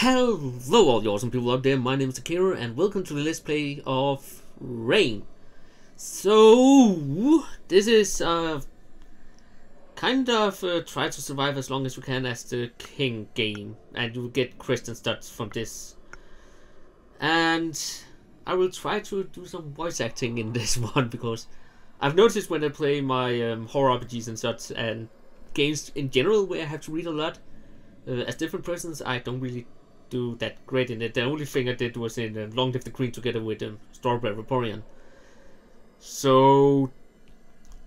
Hello all you awesome people out there, my name is Takeru and welcome to the Let's Play of Reign. So, this is uh, kind of uh, try to survive as long as you can as the king game and you will get Christian stats from this. And I will try to do some voice acting in this one because I've noticed when I play my um, horror RPGs and such and games in general where I have to read a lot, uh, as different persons, I don't really do that great in it. The only thing I did was in uh, Long Live the Queen together with um, Strawberry Vaporeon. So,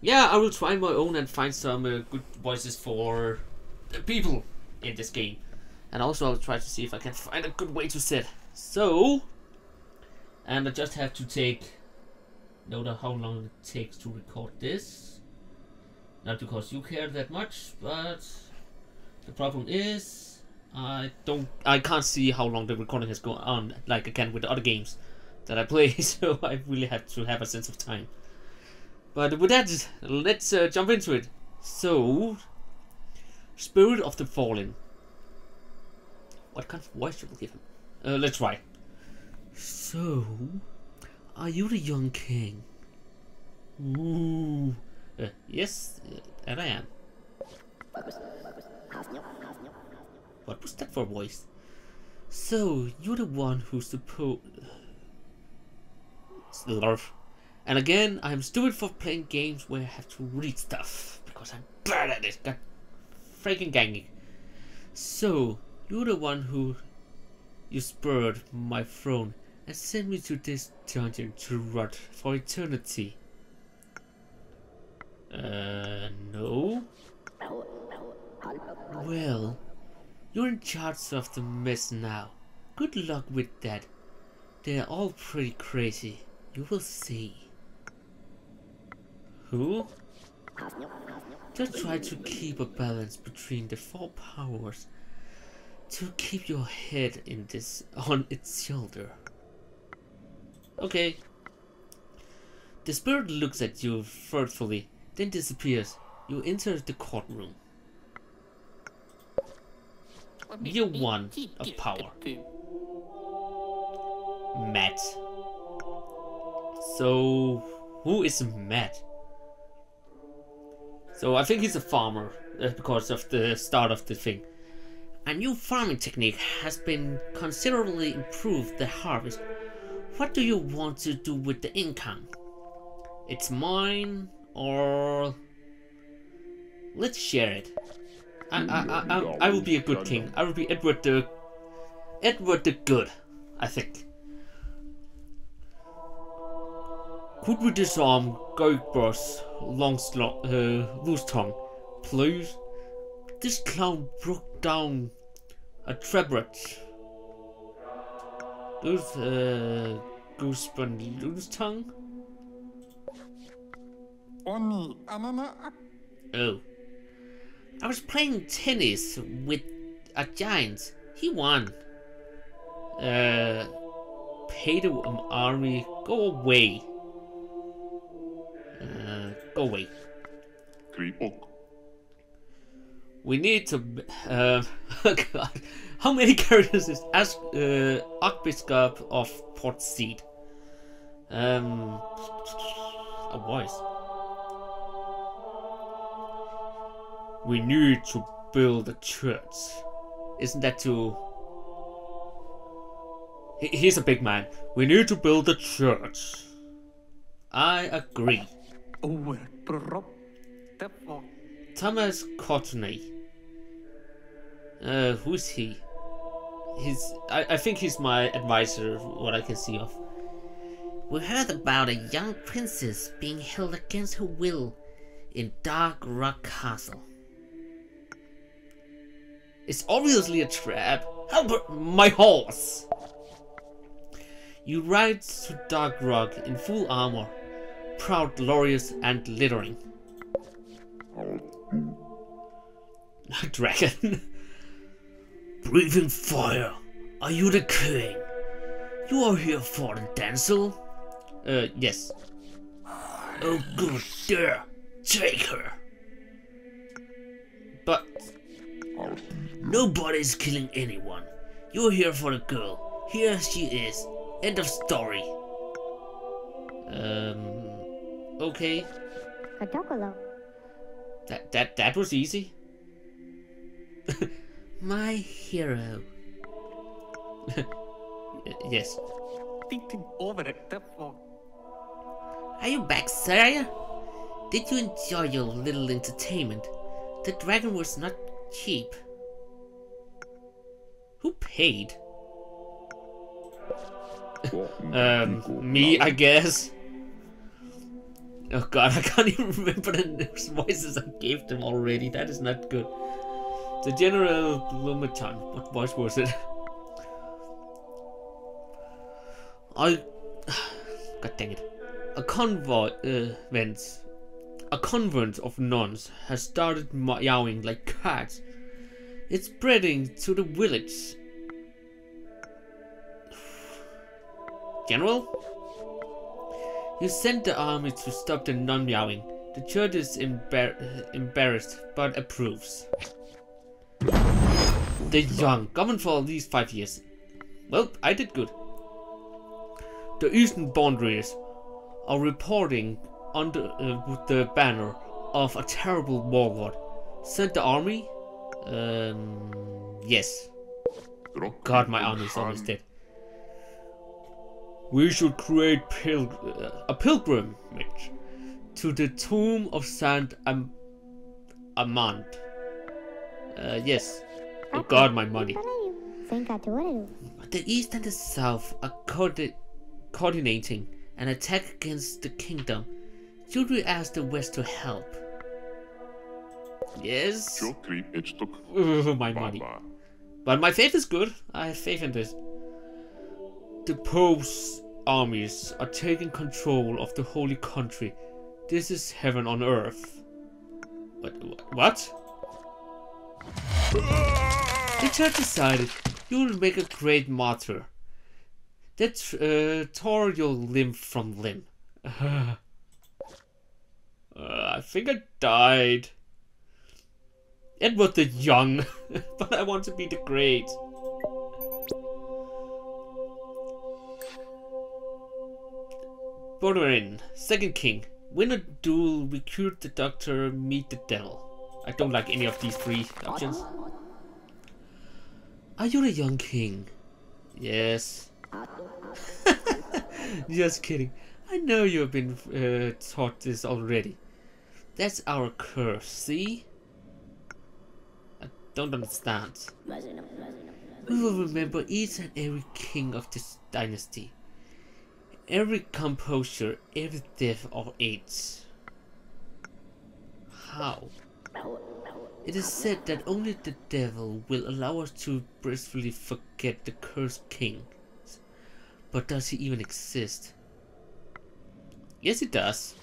yeah, I will try my own and find some uh, good voices for the people in this game. And also I'll try to see if I can find a good way to set. So, and I just have to take note of how long it takes to record this. Not because you care that much, but the problem is I don't. I can't see how long the recording has gone on, like again with the other games that I play. So I really have to have a sense of time. But with that, let's uh, jump into it. So, Spirit of the Fallen. What kind of voice should we give him? Uh, let's try. So, are you the young king? Ooh. Uh, yes, uh, that I am. What was that for voice? So, you're the one who's supposed... Slurf. And again, I'm stupid for playing games where I have to read stuff. Because I'm bad at it. God freaking dang So, you're the one who... You spurred my throne and sent me to this dungeon to rot for eternity. Uh, no? Well, you're in charge of the mess now. Good luck with that. They're all pretty crazy. You will see. Who? Just try to keep a balance between the four powers. To keep your head in this on its shoulder. Okay. The spirit looks at you thoughtfully, then disappears. You enter the courtroom. Year 1 of power. Matt. So, who is Matt? So I think he's a farmer uh, because of the start of the thing. A new farming technique has been considerably improved the harvest. What do you want to do with the income? It's mine or let's share it. I, I, I, I, will be a good king. I will be Edward the Edward the Good, I think. Could we disarm Goldbrush long slot uh loose tongue, please? This clown broke down a trebuchet. Those uh goosebump loose tongue? Oh. I was playing tennis with a giant. He won. Uh, pay the army. Go away. Uh, go away. We need to. Uh, oh God, how many characters is as uh, Archbishop of Port Seed? Um, a voice. We need to build a church. Isn't that too... He's a big man. We need to build a church. I agree. Thomas Courtney. Uh, who's he? He's. I, I think he's my advisor, what I can see of. We heard about a young princess being held against her will in Dark Rock Castle. It's obviously a trap. Help my horse! You ride to Dark Rock in full armor, proud, glorious, and glittering. Dragon. Breathing fire. Are you the king? You are here for the dancel? Uh, yes. Oh good, there. Take her. But Nobody's killing anyone. You're here for a girl. Here she is. End of story. Um. Okay. That that that was easy. My hero. yes. Thinking over it. Are you back, sire? Did you enjoy your little entertainment? The dragon was not cheap. Paid? um, me, I guess. Oh god, I can't even remember the voices I gave them already. That is not good. The General Blumenthal. What voice was it? I... God dang it. A convoy uh, vents. A convent of nuns has started meowing like cats. It's spreading to the village. General? You sent the army to stop the non-meowing. The church is embar embarrassed, but approves. The young, governed for at least five years. Well, I did good. The eastern boundaries are reporting under uh, with the banner of a terrible warlord. Sent the army? Um, yes. God, my army is almost dead. We should create pil uh, a pilgrimage to the tomb of Saint Am Amand. Uh, yes. Oh God, my money. The East and the South are coordinating an attack against the kingdom. Should we ask the West to help? Yes. my money. But my faith is good. I have faith in this. The Pope's armies are taking control of the holy country. This is heaven on earth. What? What? The church decided you will make a great martyr. That uh, tore your limb from limb. Uh, I think I died. Edward the Young, but I want to be the Great. Borderin, second king. Win a duel, recruit the doctor, meet the devil. I don't like any of these three options. Are you a young king? Yes. Just kidding. I know you've been uh, taught this already. That's our curse, see? I don't understand. We will remember each and every king of this dynasty every composure, every death of AIDS. How? It is said that only the devil will allow us to blissfully forget the cursed king. But does he even exist? Yes, he does.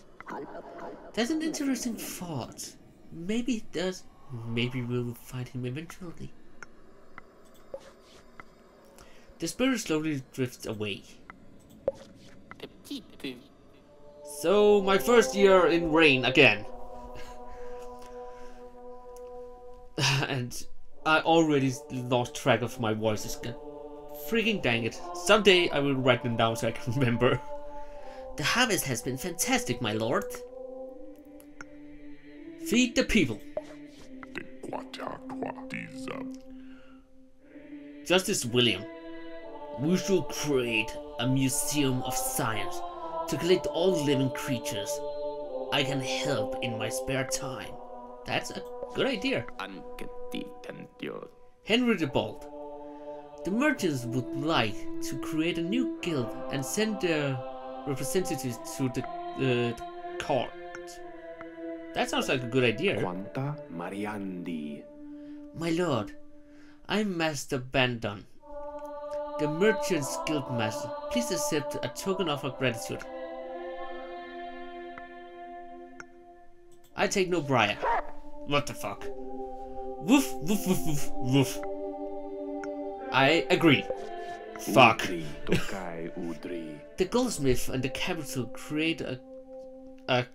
That's an interesting thought. Maybe he does. Maybe we'll find him eventually. The spirit slowly drifts away. So, my first year in Reign again. and I already lost track of my voices. Freaking dang it. Someday I will write them down so I can remember. The harvest has been fantastic, my lord. Feed the people. Justice William. We should create a museum of science to collect all living creatures I can help in my spare time. That's a good idea. Henry the Bold. The merchants would like to create a new guild and send their representatives to the uh, court. That sounds like a good idea. My lord, I'm Master Bandon, the Merchant's Guild Master. Please accept a token of our gratitude. I take no briar. What the fuck? Woof, woof, woof, woof, woof. I agree. Fuck. the goldsmith and the capital create a, a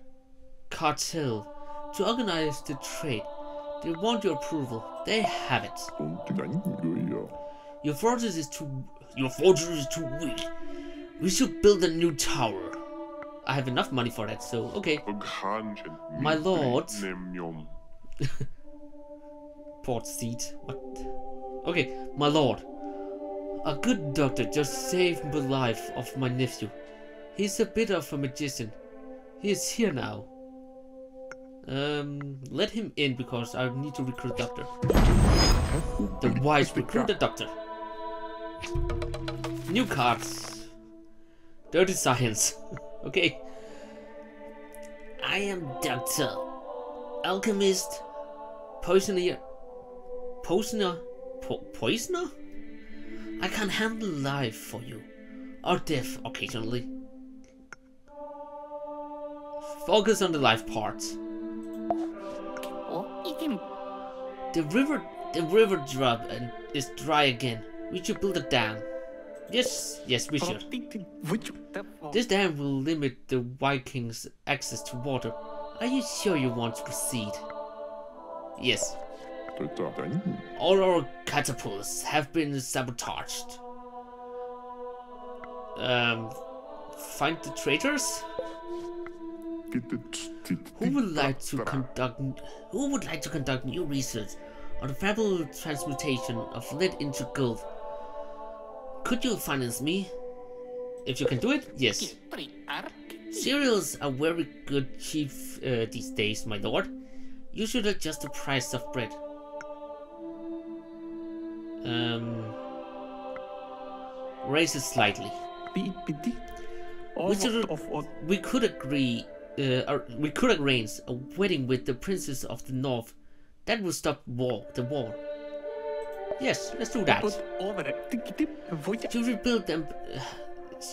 cartel to organize the trade. They want your approval. They have it. Your fortress is too. Your fortress is too weak. We should build a new tower. I have enough money for that, so okay. My lord. Port seat. What? Okay, my lord. A good doctor just saved the life of my nephew. He's a bit of a magician. He is here now. Um, let him in because I need to recruit doctor. The wise recruit the doctor. New cards. Dirty science. okay. I am doctor. Alchemist. Poisoner. Poisoner? Po poisoner? I can handle life for you. Or death occasionally. Focus on the life parts. Oh, the river the river drop and is dry again. We should build a dam. Yes, yes, we should. This dam will limit the Vikings' access to water. Are you sure you want to proceed? Yes. All our catapults have been sabotaged. Um, find the traitors? Who would like to conduct who would like to conduct new research on the fabrical transmutation of lead into gold? Could you finance me? If you can do it, yes. Cereals are very good cheap uh, these days, my lord. You should adjust the price of bread. Um, raise it slightly. We, should, we could agree uh, we could arrange a wedding with the princess of the north. That would stop war, the war. Yes, let's do that. Should we build them?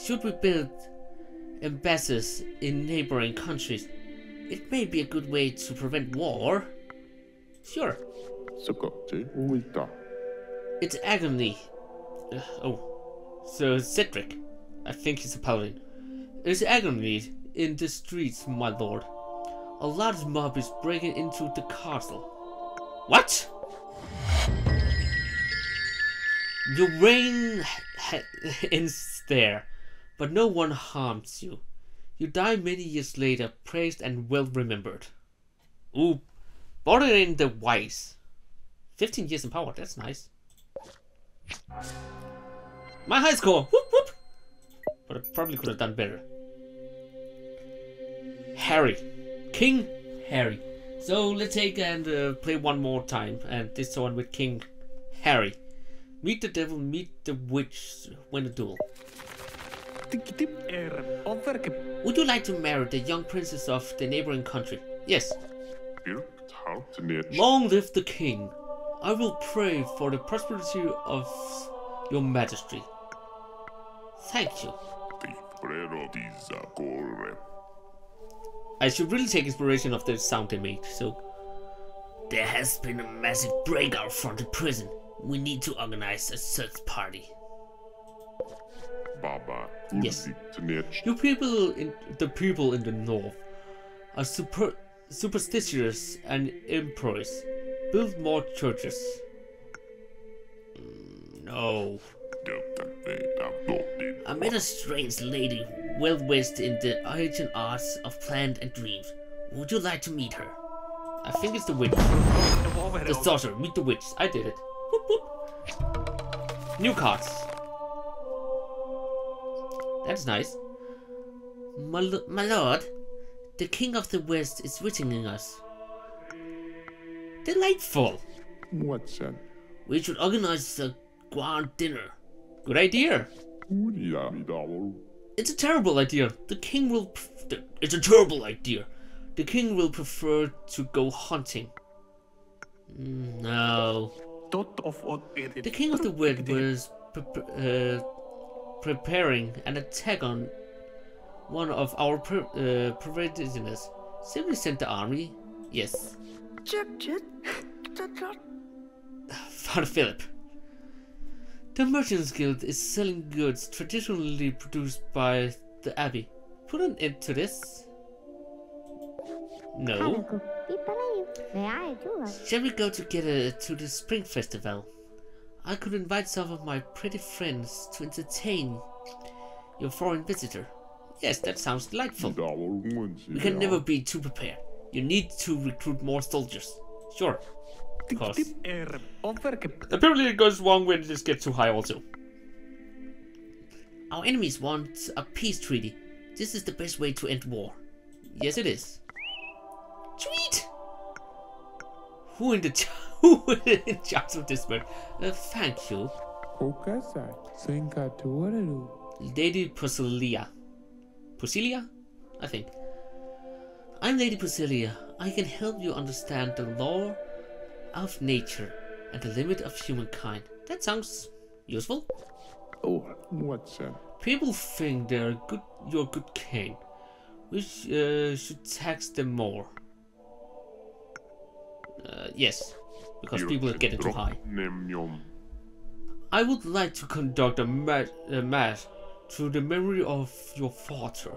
Should we build embassies in neighboring countries? It may be a good way to prevent war. Sure. It's agony. Uh, oh, so Cedric. I think he's a paladin. It's agony in the streets, my lord. A large mob is breaking into the castle. What? Your reign ends there, but no one harms you. You die many years later, praised and well remembered. Ooh, bordering the wise. 15 years in power, that's nice. My high score! Whoop whoop! But I probably could have done better. Harry. King Harry. So let's take and uh, play one more time, and this one with King Harry. Meet the devil, meet the witch, win a duel. Would you like to marry the young princess of the neighboring country? Yes. Long live the king. I will pray for the prosperity of your majesty. Thank you. I should really take inspiration of the sound they made, so... There has been a massive breakout from the prison. We need to organize a search party. Baba, yes. You people in the people in the north are super superstitious and impious. Build more churches. Mm, no. I met a strange lady well versed in the ancient arts of plant and dreams. Would you like to meet her? I think it's the witch. The sorcerer, meet the witch. I did it. Boop. New cards. That's nice. My, my lord, the king of the west is visiting us. Delightful. What's that? We should organize a grand dinner. Good idea. It's a terrible idea. The king will. It's a terrible idea. The king will prefer to go hunting. Mm, no. The king of the wood was pre uh, preparing an attack on one of our pre uh, prisoners. Simply send the army. Yes. Father Philip. The Merchants Guild is selling goods traditionally produced by the Abbey. Put an end to this. No. Shall we go together to the Spring Festival? I could invite some of my pretty friends to entertain your foreign visitor. Yes, that sounds delightful. We can never be too prepared. You need to recruit more soldiers. Sure. Of course. Apparently it goes wrong when this gets too high also. Our enemies want a peace treaty. This is the best way to end war. Yes, it is. Who in the who in charge of this bird? Uh, thank you. Lady Priscilla. Priscilla? I think. I'm Lady Priscilla. I can help you understand the law of nature and the limit of humankind. That sounds useful. Oh, what's that? People think they're good. You're a good king. We sh uh, should tax them more. Yes, because people are getting too high. I would like to conduct a, ma a mass to the memory of your father.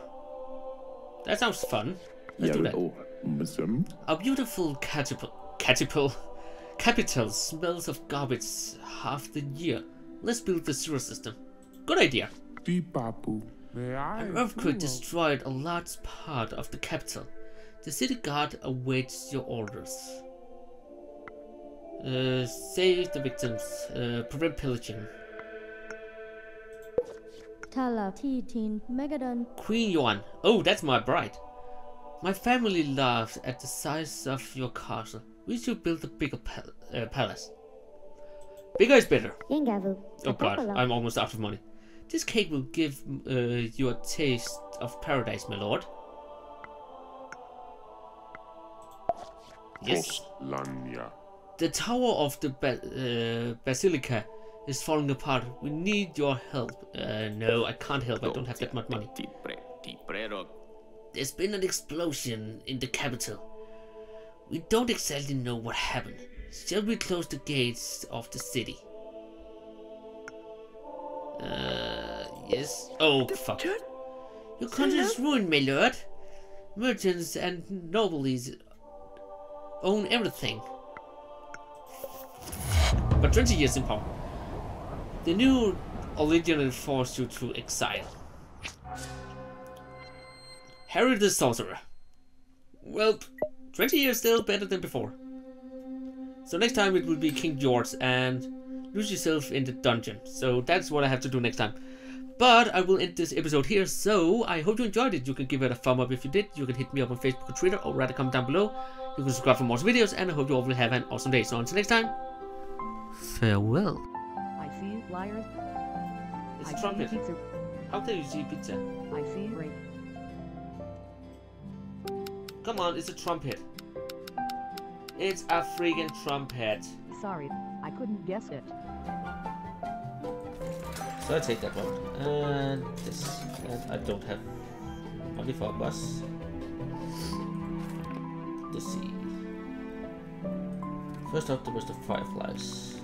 That sounds fun. Let's do that. A beautiful caterpillar, caterpillar, capital smells of garbage half the year. Let's build the sewer system. Good idea. An earthquake destroyed a large part of the capital. The city guard awaits your orders. Uh, save the victims. Uh, prevent pillaging. Queen Yuan. Oh, that's my bride. My family laughs at the size of your castle. We should build a bigger pal uh, palace. Bigger is better. Oh god, I'm almost out of money. This cake will give uh, you a taste of paradise, my lord. Yes. The tower of the ba uh, basilica is falling apart. We need your help. Uh, no, I can't help. I don't have that much money. There's been an explosion in the capital. We don't exactly know what happened. Shall we close the gates of the city? Uh, yes. Oh, fuck. Your country is ruined, my lord. Merchants and nobles own everything. But 20 years in power. The new originally forced you to exile. Harry the Sorcerer. Well, 20 years still better than before. So next time it will be King George and lose yourself in the dungeon. So that's what I have to do next time. But I will end this episode here, so I hope you enjoyed it. You can give it a thumb up if you did. You can hit me up on Facebook or Twitter, or write a comment down below. You can subscribe for more videos, and I hope you all will have an awesome day. So until next time, farewell. I see liars. It's I a trumpet. see pizza. How dare you see pizza? I see you. rape. Come on, it's a trumpet. It's a freaking trumpet. Sorry, I couldn't guess it. So I take that one. And this. And I don't have money for a bus. Let's see. First up, there was the fireflies.